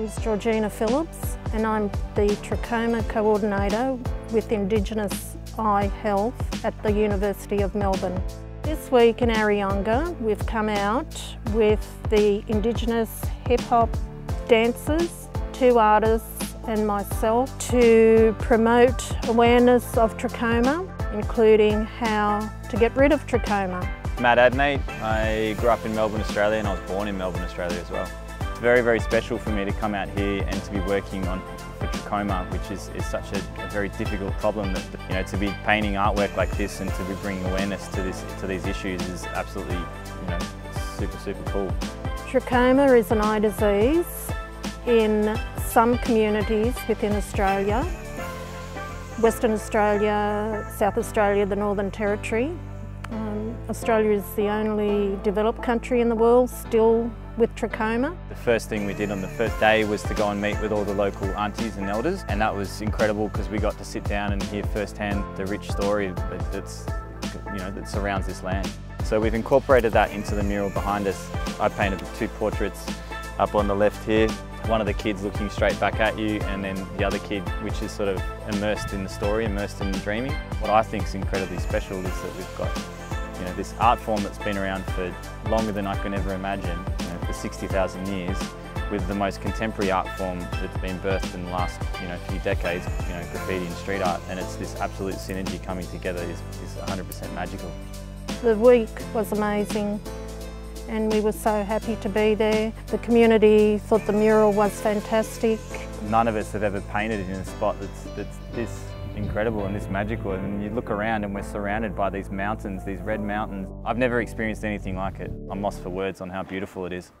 name's Georgina Phillips and I'm the Trachoma Coordinator with Indigenous Eye Health at the University of Melbourne. This week in Areyonga we've come out with the Indigenous hip hop dancers, two artists and myself to promote awareness of trachoma including how to get rid of trachoma. Matt Adnate, I grew up in Melbourne, Australia and I was born in Melbourne, Australia as well very, very special for me to come out here and to be working on for trachoma, which is, is such a, a, very difficult problem that, you know, to be painting artwork like this and to be bringing awareness to, this, to these issues is absolutely, you know, super, super cool. Trachoma is an eye disease in some communities within Australia. Western Australia, South Australia, the Northern Territory. Um, Australia is the only developed country in the world still with trachoma. The first thing we did on the first day was to go and meet with all the local aunties and elders and that was incredible because we got to sit down and hear firsthand the rich story that, that's, you know, that surrounds this land. So we've incorporated that into the mural behind us. I painted the two portraits up on the left here. One of the kids looking straight back at you and then the other kid which is sort of immersed in the story, immersed in the dreaming. What I think is incredibly special is that we've got you know, this art form that's been around for longer than I can ever imagine, for 60,000 years, with the most contemporary art form that's been birthed in the last you know, few decades, you know, graffiti and street art, and it's this absolute synergy coming together is, is 100% magical. The week was amazing and we were so happy to be there. The community thought the mural was fantastic. None of us have ever painted in a spot that's, that's this incredible and this magical and you look around and we're surrounded by these mountains, these red mountains. I've never experienced anything like it. I'm lost for words on how beautiful it is.